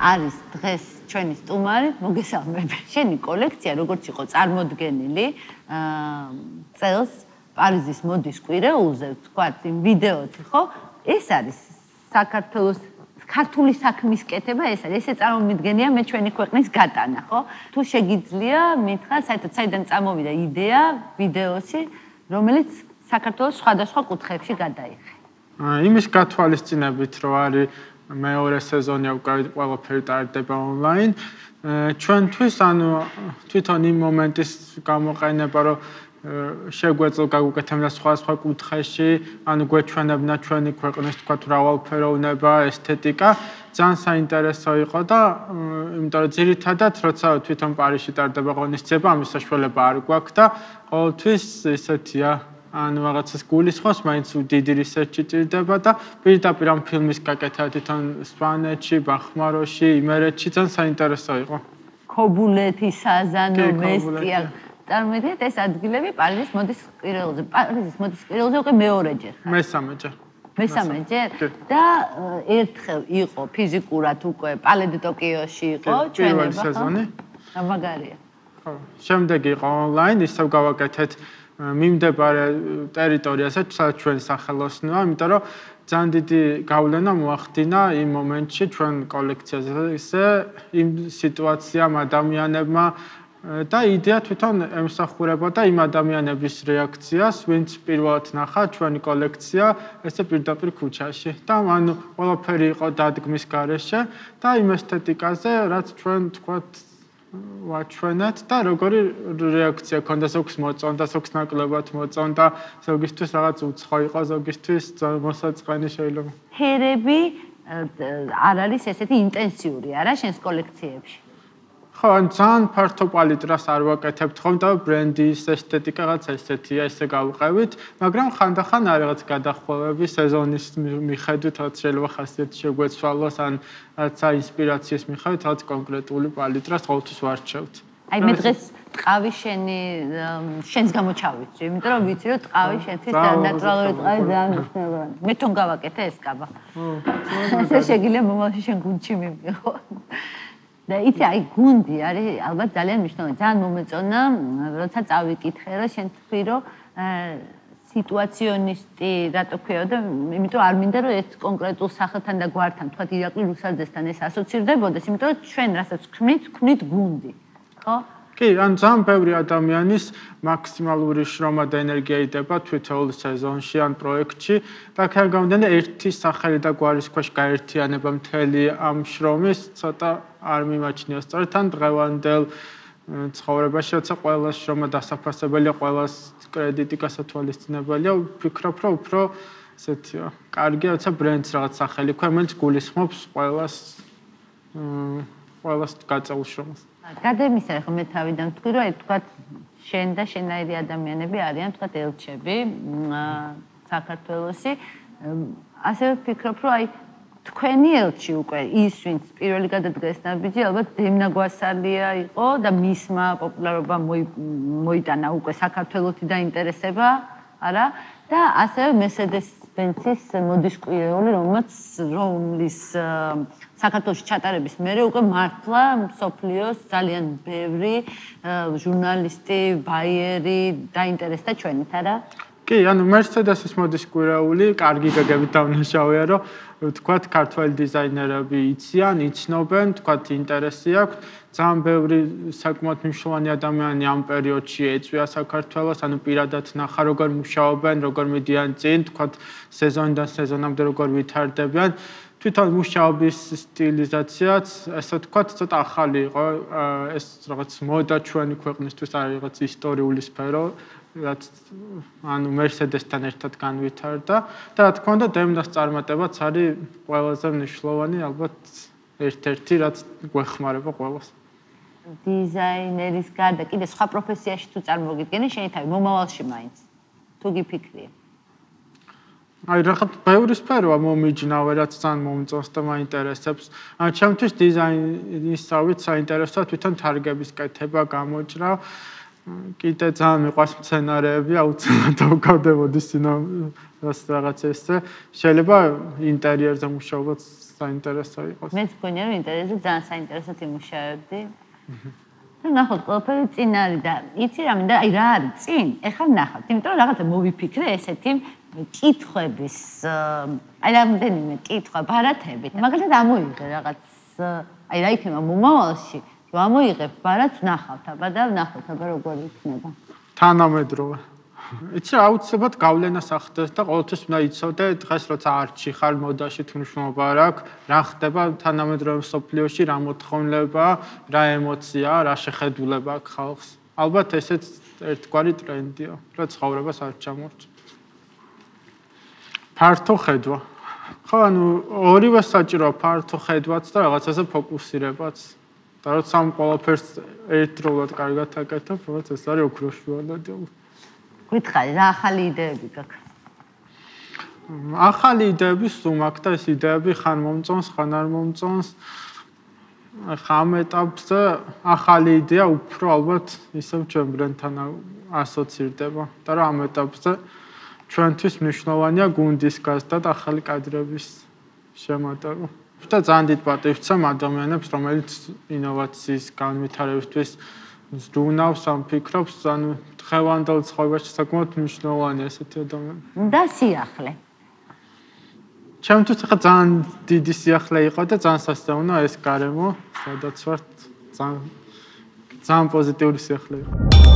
არის დღეს ჩვენი სტუმარი, მოგესალმები. შენი კოლექცია როგორც იყო წარმოდგენილი, აა წელს პარიზის მოდის კვირეულზე, თქვათ, იმ ვიდეოთი, ხო? ეს არის საქართველოს ქართული საქმის კეთება ეს არის. ესე წარმომიდგენია მე ჩვენი ქვეყნის გატანა, ხო? თუ შეგიძლია, მითხრა, საერთოდ საიდან წამოვიდა იდეა ვიდეოსი, რომელიც საქართველოს სხვადასხვა კუთხეებში გადაიხე. აა იმის გათვალისწინებით, რომ არის მეორე სეზონი უკვე ყველაფერი ტარდება ონლაინ. ჩვენთვის ანუ თვითონ იმ მომენტის გამოყენება, რომ შეგვეძლო გაგუკეთებინა სხვა სხვა კუთხეში, ანუ გვეჩვენებინა ჩვენი ქვეყნის თქვა რავალფეროვნება, ესთეტიკა, ძალიან საინტერესო იყო და იმიტომ რომ ძირითადად როცა თვითონ პარიზში ტარდება ღონისძიება, ამის საშუალება არ გვაქვს და ყოველთვის ესეთია ანუ რაღაცას გულისხმობს, მაინც დიდი რისერჩი ჭირდება და პირდაპირ ამ ფილმის გაკეთა თვითონ სპანეთში, ბახმაროში, იმერეთში ძალიან საინტერესო იყო. ქობულეთი, საზანო, მესტია. წარმოიდგინეთ ეს ადგილები პარიზის მოდის კვირეულზე. პარიზის მოდის კვირეულზე უკვე მეორეჯერ ხარ. მესამეჯერ. მესამეჯერ და ერთხელ იყო ფიზიკურად უკვე პალედ ტოკიოში იყო ჩვენება. პირველი სეზონი. ამაგარია. ხო, შემდეგ იყო ონლაინ, ისევ გავაკეთეთ მიმდებარე ტერიტორიაზე ჩვენ სახელოსნოა, იმიტომ რომ ძალიან დიდი გავლენა მოახდინა იმ მომენტში ჩვენ კოლექციაზე, იმ სიტუაციამ ადამიანებმა და იდეა თვითონ ემსახურებოდა იმ ადამიანების რეაქციას, ვინც პირველად ნახა ჩვენი კოლექცია ესე პირდაპირ ქუჩაში. და ანუ ყველაფერი იყო დადგმის გარეშე და იმ ესთეტიკაზე, რაც ჩვენ თქვათ ვაჩვენეთ და როგორი რეაქცია ქონდა სოქს მოწონდა სოქს ნაკლებად მოწონდა ზოგისთვის რაღაც უცხო იყო ზოგისთვის მოსაწყენი შეიძლება. ჰერები არ არის ესეთი ინტენსიური არა შენს კოლექციებში ხო, ან ძალიან ფართო პალიტრას არ ვაკეთებთ ხომ და ბრენდის ესთეტიკა რაღაც ესეთია, ესე გავყევით, მაგრამ ხანდახან არის რაღაც გადახვევები სეზონის მიხედვით, რაც შეიძლება ხასიათი შეგვეცვალოს, ან რაღაცა ინსპირაციის მიხედვით, რაღაც კონკრეტული პალიტრას ყოველთვის ვარჩევთ. აი მე დღეს ტყავი შენი შენს გამოჩავიცი, იმიტომ რომ ვიცი რომ ტყავი შენთვის ძალიან ნატურალური ტყავი ძალიან მნიშვნელოვანი. მე თვითონ გავაკეთე ეს კაბა. ესე შეგიძლია მომავალში შენ გუნდში მივიღო. და იცი აი გუნდი არის ალბათ ძალიან მნიშვნელოვანი. ძალიან მომეწონა როცა წავიკითხე რომ შენ თქვი რომ სიტუაციონისტი რატო ქვია და იმიტომ არ მინდა რომ ეს კონკრეტულ სახელთან და გვართან თქვა ირაკლი რუსაძესთან ეს ასოცირდებოდეს იმიტომ რომ ჩვენ რასაც ქმნით ქმნით გუნდი ხო კი, ან ძალიან ბევრი ადამიანის მაქსიმალური შრომა და ენერგია იდება თვითონ სეზონში ან პროექტში და ხან გამოდენ ერთი სახელი და გვარის ქვეშ გაერთიანება მთელი ამ შრომის ცოტა არ მიმაჩნია სწორედ თან დღევანდელ ცხოვრებაში როცა ყველა შრომა დასაფასებელია, ყველა კრედიტი გასათვალისწინებელია, ვფიქრობ, რომ უფრო ესეთია. კარგია, როცა ბრენდს რაღაც სახელი ქვია, რომელიც გულისხმობს ყველას ყველას გაწეულ შრომას. აკადემისა ხო მე თავიდან ვთქვი რომ აი თქვა შენ და შენაირი ადამიანები არიან თქვა ელჩები საქართველოსი. ასე ვფიქრობ რომ აი თქვენი ელჩი უკვე ის ვინც პირველი გადადგეს ნაბიჯი ალბათ დემნა გვასალია იყო და მისმა პოპულარობა მოიტანა უკვე საქართველოსი დაინტერესება არა? და ასევე მესედეს ბენცის მოდის კვირეული რომელიც რომლის საქართველოს ჩატარების მერე უკვე მართლა სოფლიოს ძალიან ბევრი ჟურნალისტი, ბაიერი დაინტერესდა ჩვენით, არა? კი, ანუ Mercedes-ის მოდის კვირაული, კარგი გაგებით დავნაშავია, რომ თქვათ ქართველი დიზაინერები იციან, იცნობენ, თქვათ ინტერესი აქვს. ძალიან ბევრი საკმაოდ მნიშვნელოვანი ადამიანი ამ პერიოდში ეწვია საქართველოს, ანუ პირადად ნახა როგორ მუშაობენ, როგორ მიდიან წინ, თქვათ სეზონიდან სეზონამდე როგორ ვითარდებიან. თვითონ მუშაობის სტილიზაციაც, ასე ვთქვათ, ცოტა ახალი იყო. ეს რაღაც მოდა ჩვენი ქვეყნისთვის არის რაღაც ისტორიული სფერო, რაც ანუ Mercedes-თან ერთად განვითარდა და რა თქმა უნდა, დემდას წარმატებაც არის ყველაზე მნიშვნელოვანი, ალბათ ერთ-ერთი, რაც გვეხმარება ყველას. დიზაინერის გარდა კიდე სხვა პროფესიაში თუ წარმოგიდგენი, შეიძლება მომავალში მაინც თუ გიფიქრია. აი რაღაც ბევრი სფეროა მომიჯნავე რაც ძალიან მომწონს და მაინტერესებს. აი ჩემთვის დიზაინისავით საინტერესოა თვითონ თარგების კეთება, გამოჭრა. კიდე ძალიან მიყვარს სცენარები, აუცილებლად დავკავდებოდი სინა რაღაც ესე. შეიძლება ინტერიერზე მუშაობაც საინტერესო იყოს. მეც მგონია რომ ინტერესი ძალიან საინტერესოდ იმუშავებდი. და ნახოთ, ყველაფერი წინ არის და იცი რა მინდა, აი რა არის წინ? ეხლა ნახავთ, იმიტომ რომ რაღაცა მოვიფიქრე ესეთი კითხვების აი რამდენიმე კითხვა ბარათებით. მაგალითად ამოიღე რაღაც აი რა იქნება მომავალში, რომ ამოიღებ ბარათს ნახავთ აბა და ნახოთ აბა როგორ იქნება. თანამედროვე. იცი აუცილებლად გავლენას ახდენს და ყოველთვის უნდა იცოდე დღეს როცა არჩი ხარ მოდაში თუ მნიშვნელობა არ აქვს, რა ხდება თანამედროვე სოფლიოში, რა მოთხოვნილება, რა ემოცია, რა შეხედულება ხალხს. ალბათ ესეც ერთგვარი ტრენდია, რა ცხოვრებას არ ჩამორჩ. ფართო ხედვა. ხო, ანუ ორივე საჭიროა ფართო ხედვაც და რაღაცაზე ფოკუსირებაც. და როცა ამ ყველაფერს ერთდროულად კარგად აკეთებ, რაღაც ეს არის ოქროშუალადი. გითხარი რა ახალი იდეები გაქვს? ახალი იდეები სუმაკ და ეს იდეები ხან მომწონს, ხან არ მომწონს. ხამ ეტაპზე ახალი იდეა უფრო ალბათ ისევ ჩვენ ბრენდთან ასოცირდება და რა ამ ეტაპზე ჩვენთვის მნიშვნელოვანია გუნდის გაზდა და ახალი კადრების შემოტევა. და ძალიან დიდ პატივს ვცემ ადამიანებს, რომელიც ინოვაციის განვითარებისთვის ზრუნავს ამ ფიქრობს, ანუ ხევანდელ ცხოვრებაში საკმაოდ მნიშვნელოვანია ესეთი ადამიანი. და სიახლე. ჩემთვის ხა ძალიან დიდი სიახლე იყო და ძალიან სასწაუნო ეს გარემო, სადაც ვარ ძალიან ძალიან პოზიტიური სიახლე იყო.